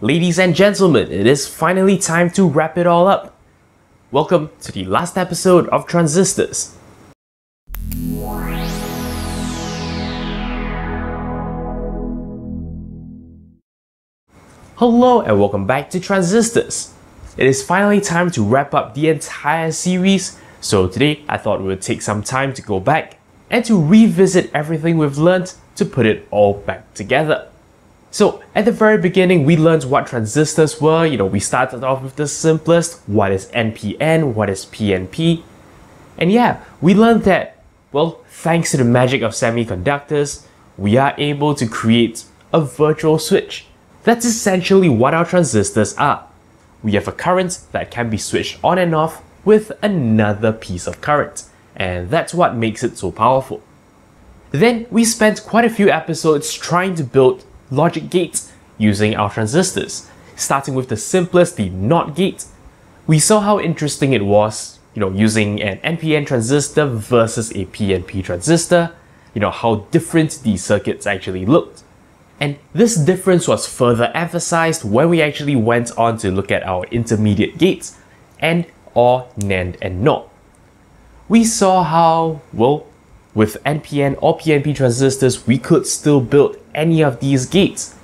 Ladies and gentlemen, it is finally time to wrap it all up. Welcome to the last episode of Transistors. Hello and welcome back to Transistors. It is finally time to wrap up the entire series, so today I thought we would take some time to go back and to revisit everything we've learned to put it all back together. So at the very beginning, we learned what transistors were. You know, we started off with the simplest, what is NPN, what is PNP. And yeah, we learned that, well, thanks to the magic of semiconductors, we are able to create a virtual switch. That's essentially what our transistors are. We have a current that can be switched on and off with another piece of current, and that's what makes it so powerful. Then we spent quite a few episodes trying to build logic gates using our transistors, starting with the simplest, the NOT gate. We saw how interesting it was, you know, using an NPN transistor versus a PNP transistor, you know, how different these circuits actually looked. And this difference was further emphasized when we actually went on to look at our intermediate gates and or NAND and NOR. We saw how, well, with NPN or PNP transistors, we could still build any of these gates.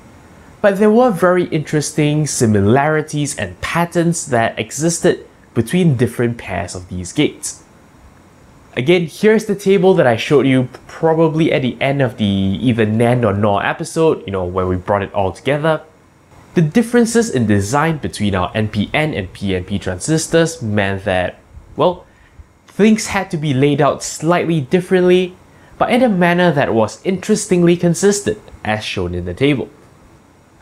But there were very interesting similarities and patterns that existed between different pairs of these gates. Again, here's the table that I showed you probably at the end of the either NAND or NOR episode, you know, where we brought it all together. The differences in design between our NPN and PNP transistors meant that, well, things had to be laid out slightly differently, but in a manner that was interestingly consistent, as shown in the table.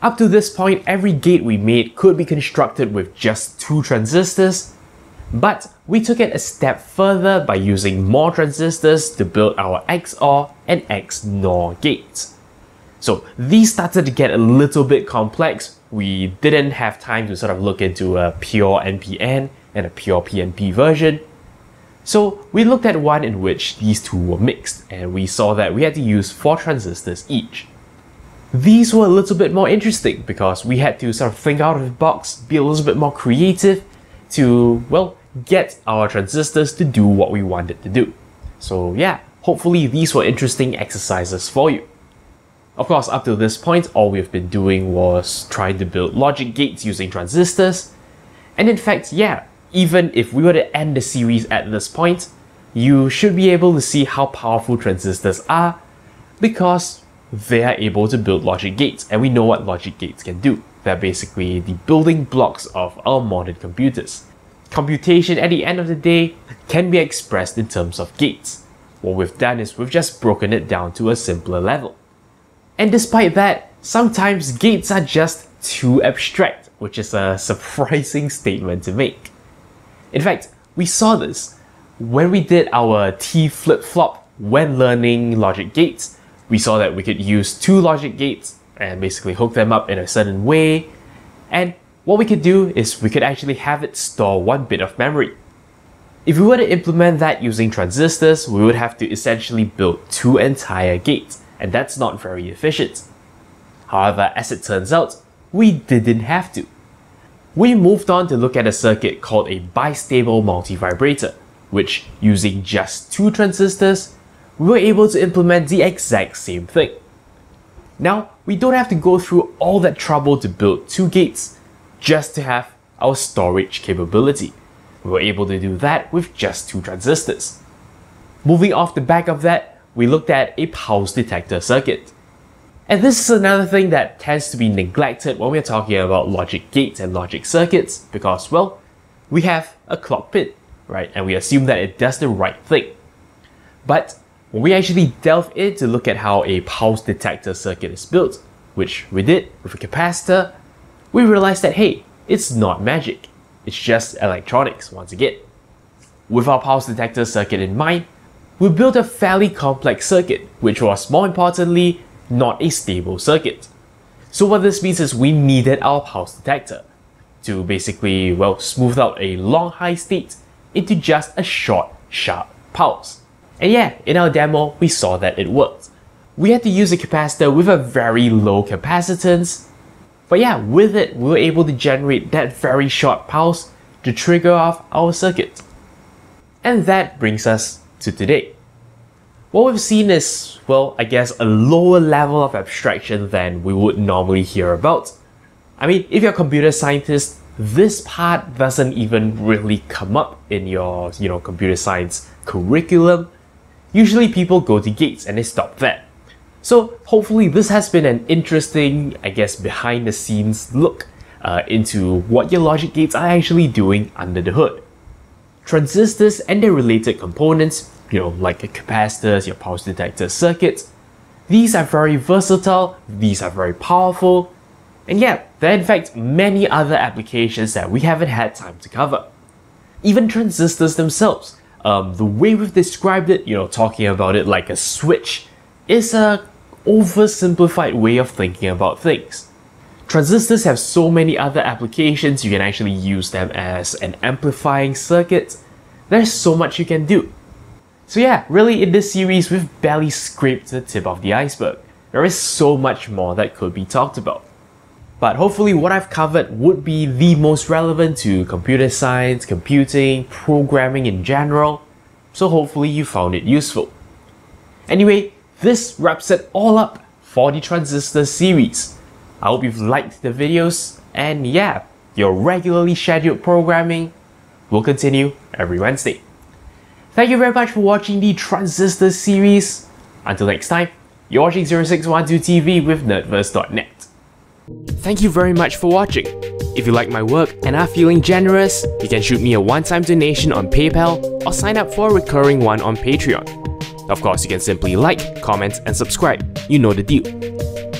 Up to this point, every gate we made could be constructed with just two transistors, but we took it a step further by using more transistors to build our XOR and XNOR gates. So these started to get a little bit complex. We didn't have time to sort of look into a pure NPN and a pure PNP version. So we looked at one in which these two were mixed and we saw that we had to use 4 transistors each. These were a little bit more interesting because we had to sort of think out of the box, be a little bit more creative to, well, get our transistors to do what we wanted to do. So yeah, hopefully these were interesting exercises for you. Of course, up to this point, all we've been doing was trying to build logic gates using transistors. And in fact, yeah, even if we were to end the series at this point, you should be able to see how powerful transistors are because they are able to build logic gates, and we know what logic gates can do. They're basically the building blocks of our modern computers computation at the end of the day can be expressed in terms of gates. What we've done is we've just broken it down to a simpler level. And despite that, sometimes gates are just too abstract, which is a surprising statement to make. In fact, we saw this when we did our T flip-flop when learning logic gates. We saw that we could use two logic gates and basically hook them up in a certain way, and what we could do is we could actually have it store one bit of memory. If we were to implement that using transistors, we would have to essentially build two entire gates, and that's not very efficient. However, as it turns out, we didn't have to. We moved on to look at a circuit called a bistable multivibrator, which, using just two transistors, we were able to implement the exact same thing. Now, we don't have to go through all that trouble to build two gates, just to have our storage capability. We were able to do that with just two transistors. Moving off the back of that, we looked at a pulse detector circuit. And this is another thing that tends to be neglected when we're talking about logic gates and logic circuits because, well, we have a clock pin, right? And we assume that it does the right thing. But when we actually delve in to look at how a pulse detector circuit is built, which we did with a capacitor, we realized that hey, it's not magic, it's just electronics once again. With our pulse detector circuit in mind, we built a fairly complex circuit, which was more importantly, not a stable circuit. So what this means is we needed our pulse detector to basically, well, smooth out a long high state into just a short, sharp pulse. And yeah, in our demo, we saw that it worked. We had to use a capacitor with a very low capacitance But yeah, with it, we were able to generate that very short pulse to trigger off our circuit. And that brings us to today. What we've seen is, well, I guess a lower level of abstraction than we would normally hear about. I mean, if you're a computer scientist, this part doesn't even really come up in your, you know, computer science curriculum. Usually people go to gates and they stop there. So hopefully this has been an interesting, I guess, behind the scenes look uh, into what your logic gates are actually doing under the hood. Transistors and their related components, you know, like capacitors, your pulse detector circuits, these are very versatile, these are very powerful, and yeah, there are in fact many other applications that we haven't had time to cover. Even transistors themselves, um, the way we've described it, you know, talking about it like a switch, is a oversimplified way of thinking about things. Transistors have so many other applications, you can actually use them as an amplifying circuit. There's so much you can do. So yeah, really in this series we've barely scraped the tip of the iceberg. There is so much more that could be talked about. But hopefully what I've covered would be the most relevant to computer science, computing, programming in general, so hopefully you found it useful. Anyway, this wraps it all up for the Transistor series. I hope you've liked the videos, and yeah, your regularly scheduled programming will continue every Wednesday. Thank you very much for watching the Transistor series. Until next time, you're watching 0612 TV with NERDfirst.net. Thank you very much for watching. If you like my work and are feeling generous, you can shoot me a one-time donation on PayPal or sign up for a recurring one on Patreon. Of course, you can simply like, comment, and subscribe. You know the deal.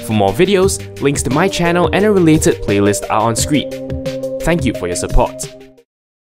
For more videos, links to my channel and a related playlist are on screen. Thank you for your support.